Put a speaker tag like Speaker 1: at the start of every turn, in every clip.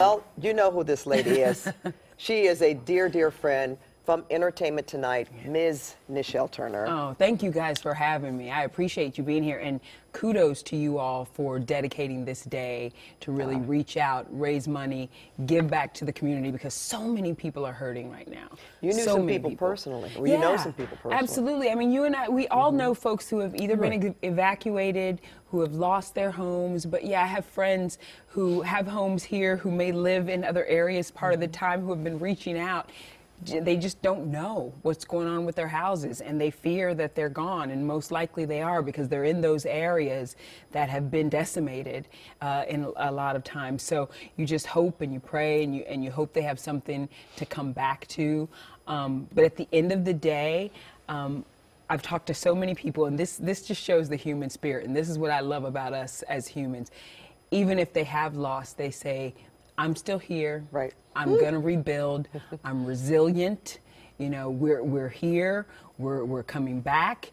Speaker 1: Well, you know who this lady is. she is a dear, dear friend from Entertainment Tonight, Ms. Nischelle Turner.
Speaker 2: Oh, thank you guys for having me. I appreciate you being here, and kudos to you all for dedicating this day to really reach out, raise money, give back to the community because so many people are hurting right now.
Speaker 1: You knew
Speaker 2: so
Speaker 1: some
Speaker 2: many
Speaker 1: people, personally. Well, you know some people personally.
Speaker 2: Absolutely. I mean, you and I, we all mm-hmm. know folks who have either been ev- evacuated, who have lost their homes. But yeah, I have friends who have homes here who may live in other areas part of the mm-hmm. time who have been reaching out. They just don't know what's going on with their houses and they fear that they're gone. And most likely they are because they're in those areas that have been decimated uh, in a lot of times. So you just hope and you pray and you, and you hope they have something to come back to. Um, but at the end of the day, um, I've talked to so many people, and this this just shows the human spirit, and this is what I love about us as humans. Even if they have lost, they say, "I'm still here.
Speaker 1: Right.
Speaker 2: I'm gonna rebuild. I'm resilient. You know, we're we're here. We're we're coming back,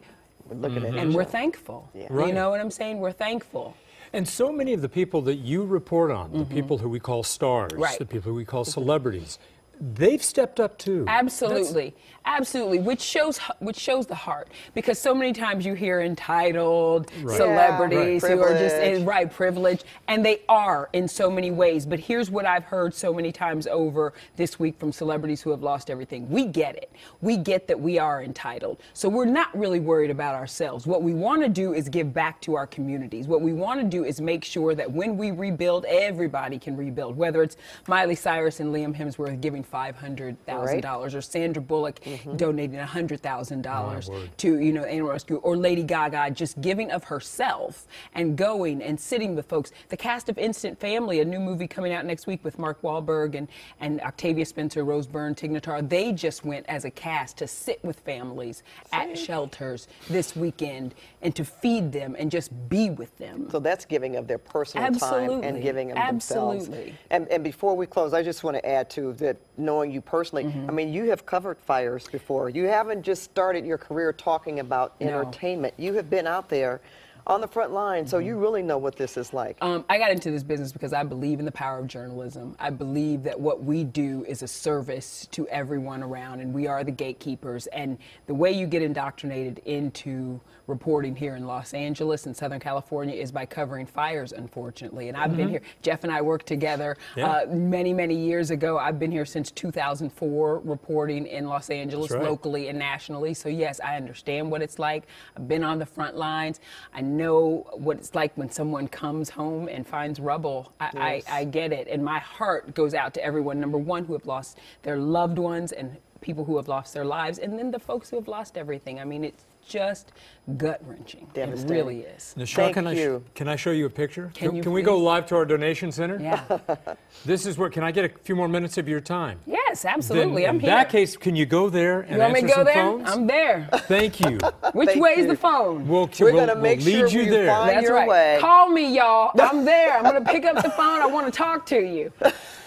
Speaker 1: We're looking at
Speaker 2: and we're thankful.
Speaker 1: Yeah.
Speaker 2: You know what I'm saying? We're thankful.
Speaker 3: And so many of the people that you report on, the people who we call stars,
Speaker 2: Mm-hmm. Right.
Speaker 3: the people who we call celebrities, they've stepped up too.
Speaker 2: Absolutely, absolutely. Which shows which shows the heart because so many times you hear entitled
Speaker 3: Right.
Speaker 2: celebrities
Speaker 1: Yeah,
Speaker 2: who are just
Speaker 1: Privilege.
Speaker 2: in, right privileged, and they are in so many ways. But here's what I've heard so many times over this week from celebrities who have lost everything. We get it. We get that we are entitled. So we're not really worried about ourselves. What we want to do is give back to our communities. What we want to do is make sure that when we rebuild, everybody can rebuild. Whether it's Miley Cyrus and Liam Hemsworth giving five hundred thousand dollars, or Sandra Bullock mm-hmm. donating hundred thousand dollars to you know animal rescue, or Lady Gaga just giving of herself and going and sitting with folks. The cast of Instant Family, a new movie coming out next week with Mark Wahlberg and and Octavia Spencer, Rose Byrne, Tig Notaro, they just went as a cast to sit with families at shelters this weekend and to feed them and just be with them.
Speaker 1: So that's giving of their personal time and giving of themselves.
Speaker 2: Absolutely.
Speaker 1: And, and before we close, I just want to add to that, knowing you personally,
Speaker 2: Mm-hmm.
Speaker 1: I mean, you have covered fires before. You haven't just started your career talking about
Speaker 2: No.
Speaker 1: entertainment. You have been out there on the front line, so you really know what this is like.
Speaker 2: Um, I got into this business because I believe in the power of journalism. I believe that what we do is a service to everyone around, and we are the gatekeepers. And the way you get indoctrinated into reporting here in Los Angeles and Southern California is by covering fires, unfortunately. And I've been here, Jeff and I worked together
Speaker 3: Yeah.
Speaker 2: uh, many, many years ago. I've been here since 2004 reporting in Los Angeles,
Speaker 3: right.
Speaker 2: locally and nationally. So, yes, I understand what it's like. I've been on the front lines. I know what it's like when someone comes home and finds rubble. I,
Speaker 1: Yes.
Speaker 2: I, I get it. And my heart goes out to everyone, number one, who have lost their loved ones and people who have lost their lives, and then the folks who have lost everything. I mean, it's just gut wrenching. It really is.
Speaker 3: Nischelle,
Speaker 1: Thank
Speaker 3: can I, sh- can I show you a picture?
Speaker 2: Can you
Speaker 3: can we go live to our donation center?
Speaker 2: Yeah.
Speaker 3: This is where, can I get a few more minutes of your time?
Speaker 2: yes,
Speaker 3: Then
Speaker 2: absolutely. I'm
Speaker 3: in
Speaker 2: here.
Speaker 3: In that case, can you go there and
Speaker 2: you want me
Speaker 3: answer
Speaker 2: to go
Speaker 3: some
Speaker 2: there?
Speaker 3: phones?
Speaker 2: I'm there.
Speaker 3: Thank you.
Speaker 2: Which
Speaker 1: Thank
Speaker 2: way is the phone?
Speaker 3: We'll,
Speaker 1: We're
Speaker 3: we'll,
Speaker 1: gonna
Speaker 3: we'll
Speaker 1: make
Speaker 3: lead
Speaker 1: sure
Speaker 3: you
Speaker 1: you
Speaker 3: there.
Speaker 1: find-
Speaker 2: That's
Speaker 1: your
Speaker 2: right.
Speaker 1: way.
Speaker 2: Call me, y'all. I'm there. I'm gonna pick up the phone. I want to talk to you.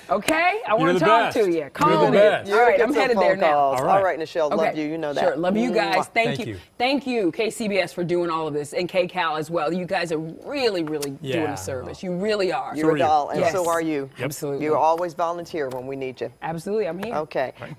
Speaker 2: Okay? I want to talk
Speaker 3: best.
Speaker 2: to you. Call
Speaker 3: You're the
Speaker 2: me.
Speaker 3: best.
Speaker 2: All right, I'm headed
Speaker 1: phone
Speaker 2: there now.
Speaker 1: calls.
Speaker 3: All right.
Speaker 1: All right, Nischelle, love
Speaker 2: Okay.
Speaker 1: you. You know that.
Speaker 2: Sure. Love you guys. Thank,
Speaker 3: Thank
Speaker 2: you.
Speaker 3: you.
Speaker 2: Thank you, KCBS, for doing all of this, and KCAL as well. You guys are really, really doing a service. You really are.
Speaker 1: You're
Speaker 3: are
Speaker 1: a
Speaker 3: you.
Speaker 1: doll, and
Speaker 2: Yes.
Speaker 1: so are you.
Speaker 2: Absolutely.
Speaker 1: You always volunteer when we need you.
Speaker 2: Absolutely. I'm here.
Speaker 1: Okay. Well,